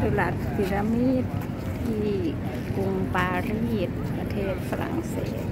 ตุรัสพิรามิดที่กรุงปารีสประเทศฝรั่งเศส